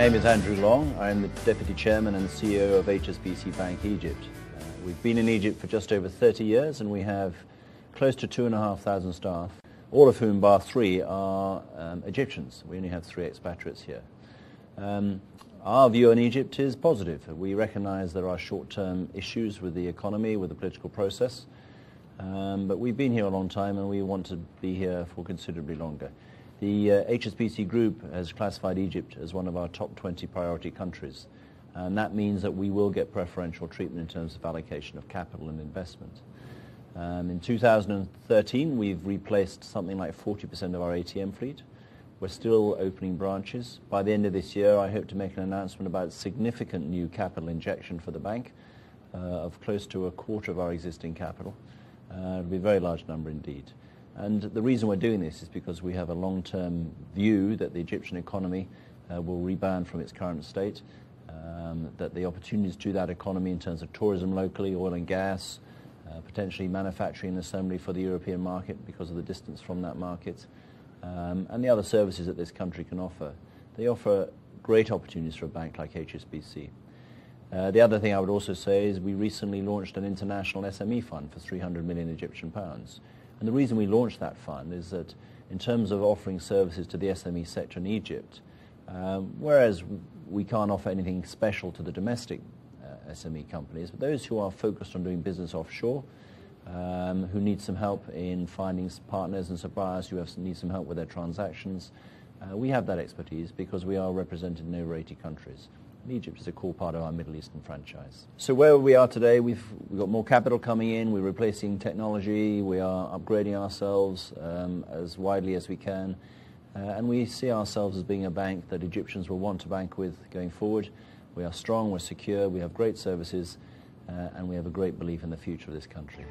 name is Andrew Long. I'm the Deputy Chairman and CEO of HSBC Bank Egypt. Uh, we've been in Egypt for just over 30 years and we have close to 2,500 staff, all of whom, bar three, are um, Egyptians. We only have three expatriates here. Um, our view on Egypt is positive. We recognize there are short-term issues with the economy, with the political process, um, but we've been here a long time and we want to be here for considerably longer. The uh, HSBC Group has classified Egypt as one of our top 20 priority countries, and that means that we will get preferential treatment in terms of allocation of capital and investment. Um, in 2013, we've replaced something like 40% of our ATM fleet. We're still opening branches. By the end of this year, I hope to make an announcement about significant new capital injection for the bank uh, of close to a quarter of our existing capital. Uh, it'll be a very large number indeed. And the reason we're doing this is because we have a long-term view that the Egyptian economy uh, will rebound from its current state, um, that the opportunities to that economy in terms of tourism locally, oil and gas, uh, potentially manufacturing and assembly for the European market because of the distance from that market, um, and the other services that this country can offer. They offer great opportunities for a bank like HSBC. Uh, the other thing I would also say is we recently launched an international SME fund for 300 million Egyptian pounds. And the reason we launched that fund is that in terms of offering services to the SME sector in Egypt, um, whereas we can't offer anything special to the domestic uh, SME companies, but those who are focused on doing business offshore, um, who need some help in finding partners and suppliers who have, need some help with their transactions, uh, we have that expertise because we are represented in over 80 countries. Egypt is a core part of our Middle Eastern franchise. So where we are today, we've, we've got more capital coming in, we're replacing technology, we are upgrading ourselves um, as widely as we can, uh, and we see ourselves as being a bank that Egyptians will want to bank with going forward. We are strong, we're secure, we have great services, uh, and we have a great belief in the future of this country.